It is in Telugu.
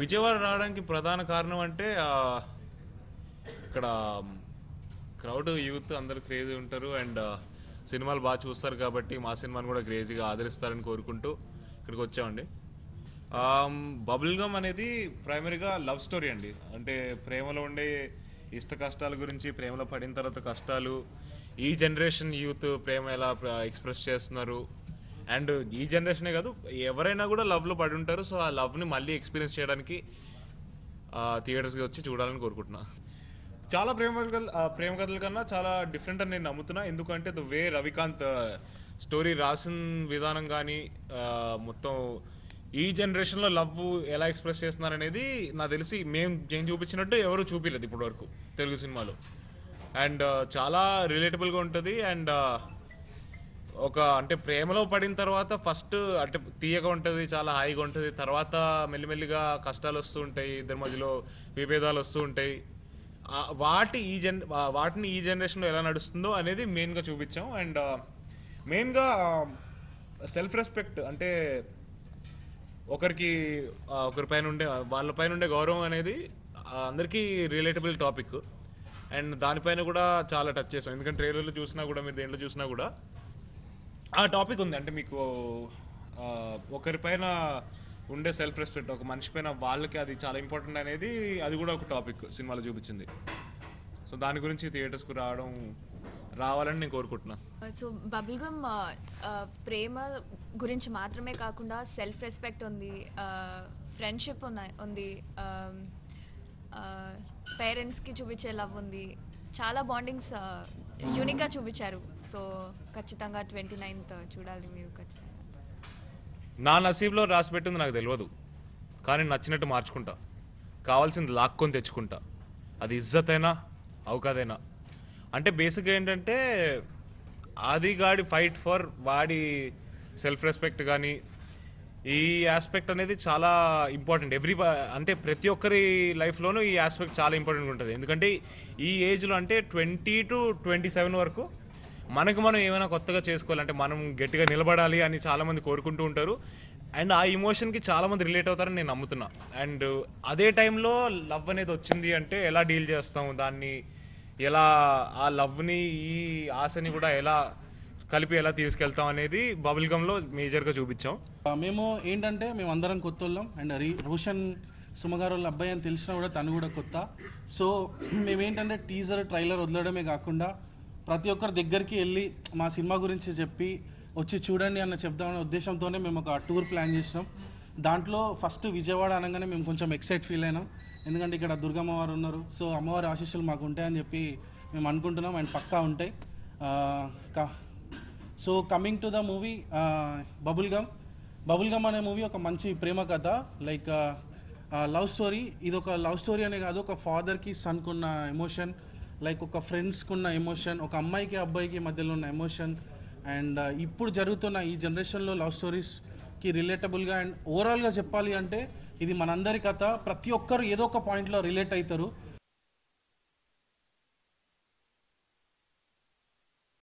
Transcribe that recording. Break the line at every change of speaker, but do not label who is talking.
విజయవాడ రావడానికి ప్రధాన కారణం అంటే ఇక్కడ క్రౌడ్ యూత్ అందరు క్రేజీ ఉంటారు. అండ్ సినిమాలు బాగా చూస్తారు కాబట్టి మా సినిమాని కూడా క్రేజీగా ఆదరిస్తారని కోరుకుంటూ ఇక్కడికి వచ్చామండి. బబుల్ గమ్ అనేది ప్రైమరీగా లవ్ స్టోరీ అండి. అంటే ప్రేమలో ఉండే ఇష్ట కష్టాల గురించి ప్రేమలో పడిన తర్వాత కష్టాలు ఈ జనరేషన్ యూత్ ప్రేమ ఎలా ఎక్స్ప్రెస్ చేస్తున్నారు అండ్ ఈ జనరేషనే కాదు ఎవరైనా కూడా లవ్లో పడి ఉంటారు. సో ఆ లవ్ని మళ్ళీ ఎక్స్పీరియన్స్ చేయడానికి థియేటర్స్కి వచ్చి చూడాలని కోరుకుంటున్నా. చాలా ప్రేమ కథలు ప్రేమ కథల కన్నా చాలా డిఫరెంట్ అని నేను నమ్ముతున్నా. ఎందుకంటే ద వే రవికాంత్ స్టోరీ రాసిన విధానం కానీ మొత్తం ఈ జనరేషన్లో లవ్ ఎలా ఎక్స్ప్రెస్ చేస్తున్నారు అనేది నాకు తెలిసి మేము నేను చూపించినట్టు ఎవరు చూపించలేదు ఇప్పటివరకు తెలుగు సినిమాలో. అండ్ చాలా రిలేటబుల్గా ఉంటుంది. అండ్ ఒక అంటే ప్రేమలో పడిన తర్వాత ఫస్ట్ అంటే తీయగా ఉంటుంది చాలా హాయిగా ఉంటుంది తర్వాత మెల్లిమెల్లిగా కష్టాలు వస్తూ ఉంటాయి ఇద్దరి మధ్యలో విభేదాలు వస్తూ ఉంటాయి. వాటి ఈ జన్ వాటిని ఈ జనరేషన్లో ఎలా నడుస్తుందో అనేది మెయిన్గా చూపించాం. అండ్ మెయిన్గా సెల్ఫ్ రెస్పెక్ట్ అంటే ఒకరికి ఒకరి పైన ఉండే వాళ్ళ పైన ఉండే గౌరవం అనేది అందరికీ రిలేటబుల్ టాపిక్ అండ్ దానిపైన కూడా చాలా టచ్ చేసాం. ఎందుకంటే ట్రైలర్లో చూసినా కూడా మీరు దేంట్లో చూసినా కూడా ఆ టాపిక్ ఉంది. అంటే మీకు ఒకరిపైన ఉండే సెల్ఫ్ రెస్పెక్ట్ ఒక మనిషి పైన వాళ్ళకి అది చాలా ఇంపార్టెంట్ అనేది అది కూడా ఒక టాపిక్ సినిమాలో చూపించింది. సో దాని గురించి థియేటర్స్కు రావడం రావాలని నేను కోరుకుంటున్నా.
సో బబుల్ గమ్ ప్రేమ గురించి మాత్రమే కాకుండా సెల్ఫ్ రెస్పెక్ట్ ఉంది ఫ్రెండ్షిప్ ఉన్నాయి ఉంది పేరెంట్స్కి చూపించే లవ్ ఉంది చాలా బాండింగ్స్ యూనిక్గా చూపించారు. సో ఖచ్చితంగా ట్వంటీ నైన్త్ చూడాలి మీరు ఖచ్చితంగా.
నా నసీబ్లో రాసి పెట్టింది నాకు తెలియదు కానీ నచ్చినట్టు మార్చుకుంటా. కావాల్సింది లాక్కొని తెచ్చుకుంటా. అది ఇజ్జత్ అయినా అవకాదైనా. అంటే బేసిక్గా ఏంటంటే ఆది గాడి ఫైట్ ఫర్ వాడి సెల్ఫ్ రెస్పెక్ట్ కానీ ఈ ఆస్పెక్ట్ అనేది చాలా ఇంపార్టెంట్ ఎవ్రీ అంటే ప్రతి ఒక్కరి లైఫ్లోనూ ఈ ఆస్పెక్ట్ చాలా ఇంపార్టెంట్ ఉంటుంది. ఎందుకంటే ఈ ఏజ్లో అంటే ట్వంటీ టు ట్వంటీ సెవెన్ వరకు మనకు మనం ఏమైనా కొత్తగా చేసుకోవాలంటే మనం గట్టిగా నిలబడాలి అని చాలామంది కోరుకుంటూ ఉంటారు. అండ్ ఆ ఇమోషన్కి చాలామంది రిలేట్ అవుతారని నేను నమ్ముతున్నా. అండ్ అదే టైంలో లవ్ అనేది వచ్చింది అంటే ఎలా డీల్ చేస్తాం? దాన్ని ఎలా ఆ లవ్ని ఈ ఆశని కూడా ఎలా కలిపి ఎలా తీసుకెళ్తాం అనేది బబుల్ గమ్లో మేజర్గా చూపించాం.
మేము ఏంటంటే మేము అందరం కొత్త వాళ్ళం అండ్ రీ రోషన్ సుమగారు వాళ్ళ అబ్బాయి అని తెలిసినా కూడా తను కూడా కొత్త. సో మేమేంటంటే టీజర్ ట్రైలర్ వదలడమే కాకుండా ప్రతి ఒక్కరి దగ్గరికి వెళ్ళి మా సినిమా గురించి చెప్పి వచ్చి చూడండి అన్న చెప్దామనే ఉద్దేశంతోనే మేము ఒక టూర్ ప్లాన్ చేసినాం. దాంట్లో ఫస్ట్ విజయవాడ అనగానే మేము కొంచెం ఎక్సైట్ ఫీల్ అయినాం. ఎందుకంటే ఇక్కడ దుర్గమ్మ వారు ఉన్నారు. సో అమ్మవారి ఆశీస్సులు మాకు ఉంటాయని చెప్పి మేము అనుకుంటున్నాం. అండ్ పక్కా ఉంటాయి. కా- so coming to the movie bubble gum bubble gum అనే మూవీ ఒక మంచి ప్రేమ కథ. లైక్ లవ్ స్టోరీ ఇది ఒక లవ్ స్టోరీ అనే కాదు ఒక ఫాదర్కి సన్కు ఉన్న ఎమోషన్ లైక్ ఒక ఫ్రెండ్స్కి ఉన్న ఎమోషన్ ఒక అమ్మాయికి అబ్బాయికి మధ్యలో ఉన్న ఎమోషన్ అండ్ uh, ఇప్పుడు జరుగుతున్న ఈ జనరేషన్లో లవ్ స్టోరీస్కి రిలేటబుల్గా అండ్ ఓవరాల్గా చెప్పాలి అంటే ఇది మనందరి కథ. ప్రతి ఒక్కరు ఏదో ఒక పాయింట్లో రిలేట్ అవుతారు